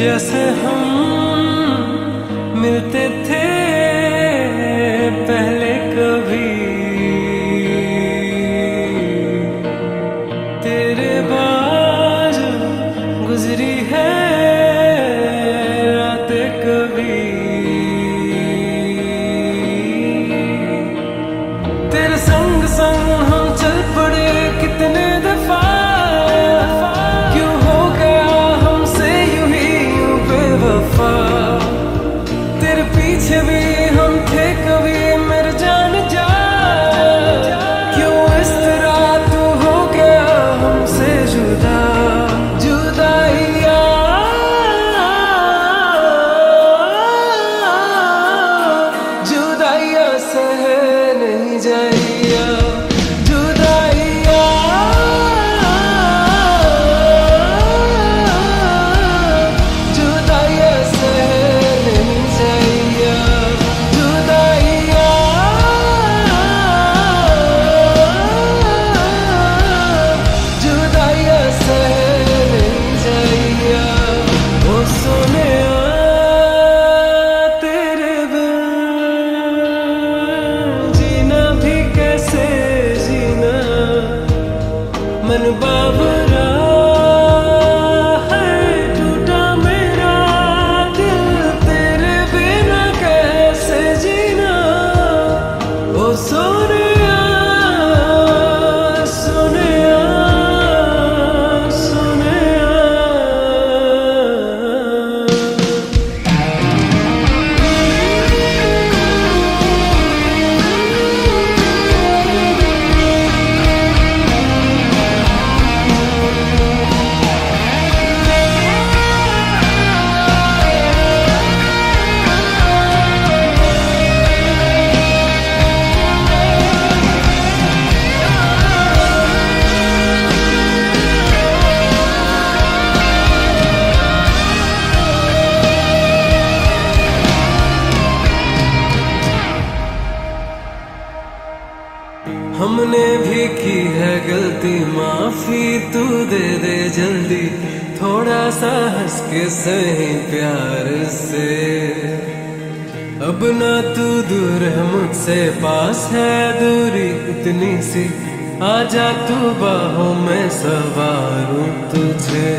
जैसे हम मिलते थे। जाइया so हमने भी की है गलती, माफ़ी तू दे दे जल्दी। थोड़ा सा हंस के सही प्यार से। अब ना तू दूर है, मुझसे पास है दूरी इतनी सी। आजा तू बाहों में सवारूं तुझे।